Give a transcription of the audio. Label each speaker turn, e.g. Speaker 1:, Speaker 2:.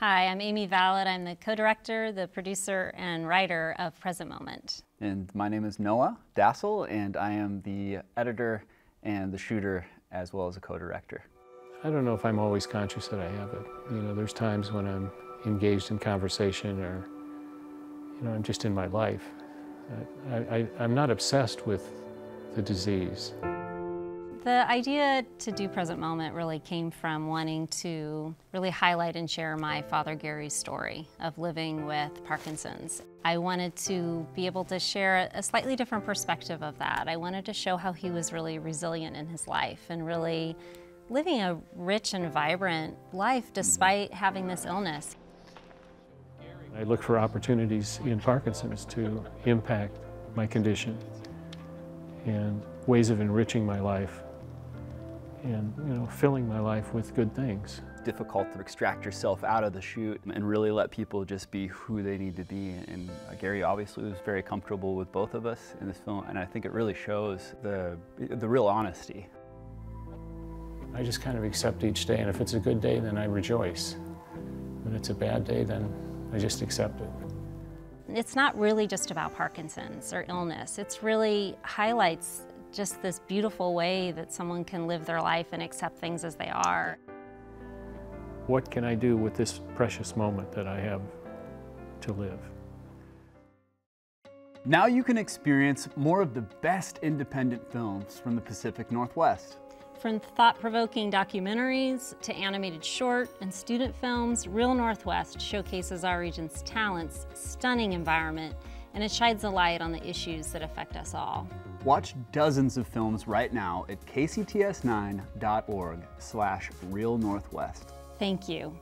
Speaker 1: Hi, I'm Aimie Vallat. I'm the co-director, the producer, and writer of Present Moment.
Speaker 2: And my name is Noah Dassel, and I am the editor and the shooter, as well as a co-director.
Speaker 3: I don't know if I'm always conscious that I have it. You know, there's times when I'm engaged in conversation or, you know, I'm just in my life. I, I, I'm not obsessed with the disease.
Speaker 1: The idea to do Present Moment really came from wanting to really highlight and share my father Gary's story of living with Parkinson's. I wanted to be able to share a slightly different perspective of that. I wanted to show how he was really resilient in his life and really living a rich and vibrant life mm-hmm. despite having this illness.
Speaker 3: I look for opportunities in Parkinson's to impact my condition and ways of enriching my life and you know, filling my life with good things.
Speaker 2: Difficult to extract yourself out of the shoot and really let people just be who they need to be. And uh, Gary obviously was very comfortable with both of us in this film, and I think it really shows the, the real honesty.
Speaker 3: I just kind of accept each day, and if it's a good day, then I rejoice. When it's a bad day, then I just accept it.
Speaker 1: It's not really just about Parkinson's or illness. It's really highlights just this beautiful way that someone can live their life and accept things as they are.
Speaker 3: What can I do with this precious moment that I have to live?
Speaker 2: Now you can experience more of the best independent films from the Pacific Northwest.
Speaker 1: From thought-provoking documentaries to animated short and student films, Reel Northwest showcases our region's talents, stunning environment, and it shines a light on the issues that affect us all.
Speaker 2: Watch dozens of films right now at kcts9.org slash reelnorthwest.
Speaker 1: Thank you.